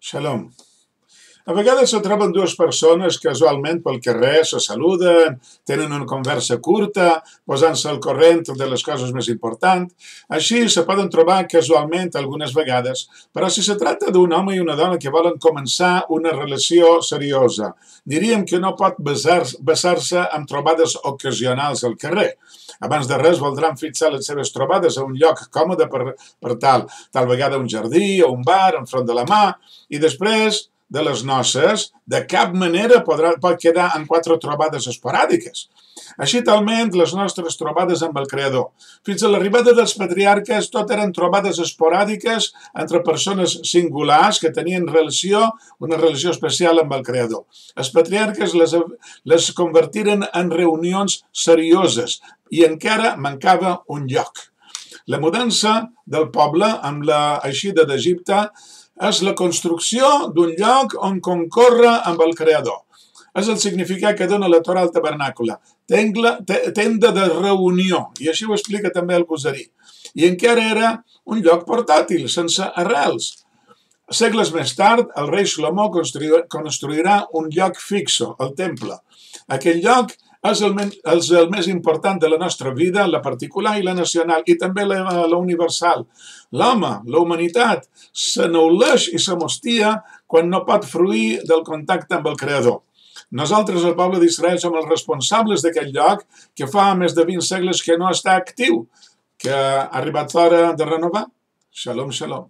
Shalom. A vegades se troben dues persones casualment pel carrer, se saluden, tenen una conversa curta, posant-se al corrent de les coses més importants. Així se poden trobar casualment algunes vegades, però si se tracta d'un home i una dona que volen començar una relació seriosa, diríem que no pot basar-se en trobades ocasionals al carrer. Abans de res voldran fixar les seves trobades a un lloc còmode per, per tal, tal vegada un jardí o un bar enfront de la mà, i després de les noces de cap manera podrà, pot quedar en quatre trobades esporàdiques. Així talment les nostres trobades amb el Creador. Fins a l'arribada dels patriarques tot eren trobades esporàdiques entre persones singulars que tenien relació, una relació especial amb el Creador. Els patriarques les, les convertiren en reunions serioses i encara mancava un lloc. La mudança del poble amb la d'Egipte és la construcció d'un lloc on concorre amb el Creador. És el significat que dona la Torah al tabernàcula. Tenda de reunió, i així ho explica també el Cosarí. I encara era un lloc portàtil, sense arrels. Segles més tard, el rei Salomó construirà un lloc fixo, el temple. Aquell lloc és el, és el més important de la nostra vida, la particular i la nacional, i també la, la universal. L'home, la humanitat, s'aneuleix i s'amostia quan no pot fruir del contacte amb el Creador. Nosaltres, el poble d'Israel, som els responsables d'aquest lloc que fa més de 20 segles que no està actiu, que ha arribat l'hora de renovar. Shalom, shalom.